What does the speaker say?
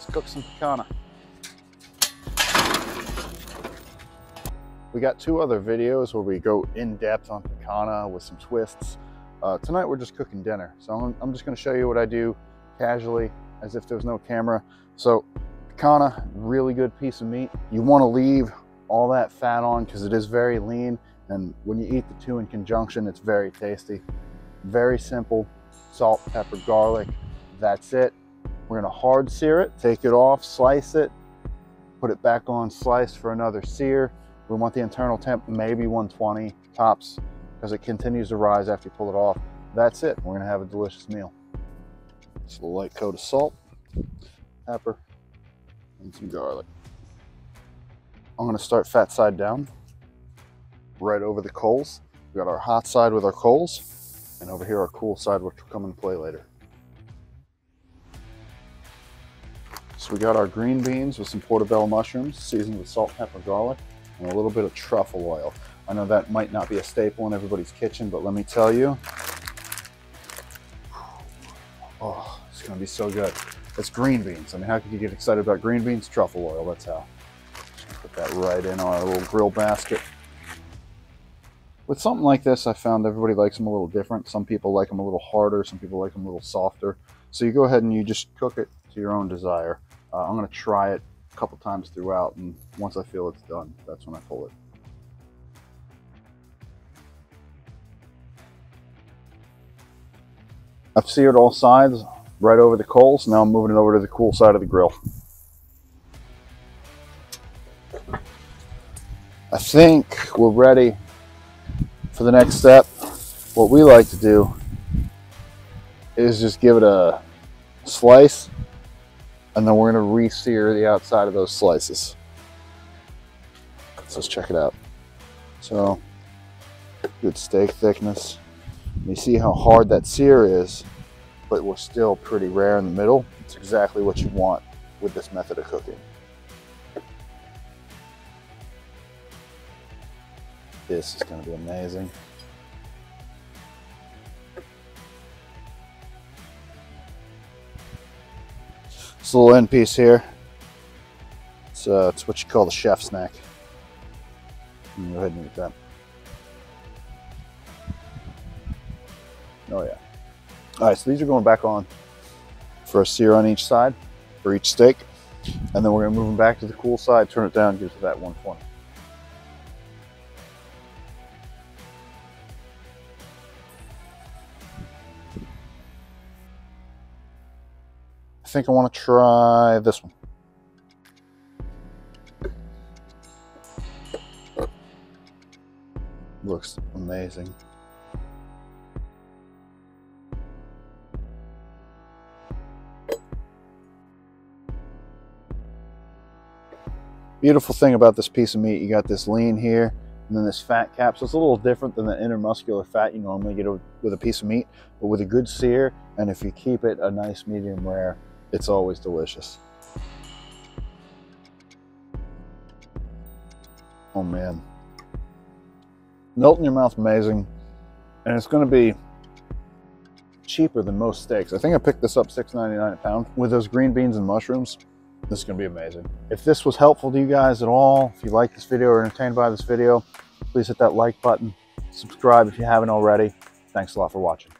Let's cook some picanha. We got two other videos where we go in depth on picanha with some twists. Uh, tonight we're just cooking dinner. So I'm, I'm just gonna show you what I do casually as if there's no camera. So picanha, really good piece of meat. You wanna leave all that fat on because it is very lean. And when you eat the two in conjunction, it's very tasty. Very simple, salt, pepper, garlic. That's it. We're gonna hard sear it, take it off, slice it, put it back on slice for another sear. We want the internal temp maybe 120 tops because it continues to rise after you pull it off. That's it. We're gonna have a delicious meal. Just a light coat of salt, pepper, and some garlic. I'm gonna start fat side down, right over the coals. We got our hot side with our coals, and over here our cool side, which will come into play later. We got our green beans with some portobello mushrooms, seasoned with salt, pepper, garlic, and a little bit of truffle oil. I know that might not be a staple in everybody's kitchen, but let me tell you, oh, it's gonna be so good. It's green beans. I mean, how could you get excited about green beans? Truffle oil, that's how. Put that right in our little grill basket. With something like this, I found everybody likes them a little different. Some people like them a little harder, some people like them a little softer. So you go ahead and you just cook it to your own desire. Uh, I'm gonna try it a couple times throughout and once I feel it's done, that's when I pull it. I've seared all sides right over the coals. Now I'm moving it over to the cool side of the grill. I think we're ready for the next step. What we like to do is just give it a slice and then we're going to re-sear the outside of those slices. So let's check it out. So, good steak thickness. You see how hard that sear is, but we're still pretty rare in the middle. It's exactly what you want with this method of cooking. This is going to be amazing. This little end piece here. It's, uh, it's what you call the chef snack. Go ahead and eat that. Oh yeah. All right, so these are going back on for a sear on each side, for each steak. And then we're gonna move them back to the cool side, turn it down, get to that 120. Think I wanna try this one. Looks amazing. Beautiful thing about this piece of meat, you got this lean here and then this fat cap. So it's a little different than the intermuscular fat you normally get with a piece of meat, but with a good sear, and if you keep it a nice medium rare, it's always delicious. Oh man. Melt in your mouth amazing. And it's gonna be cheaper than most steaks. I think I picked this up $6.99 a pound. With those green beans and mushrooms, this is gonna be amazing. If this was helpful to you guys at all, if you like this video or entertained by this video, please hit that like button. Subscribe if you haven't already. Thanks a lot for watching.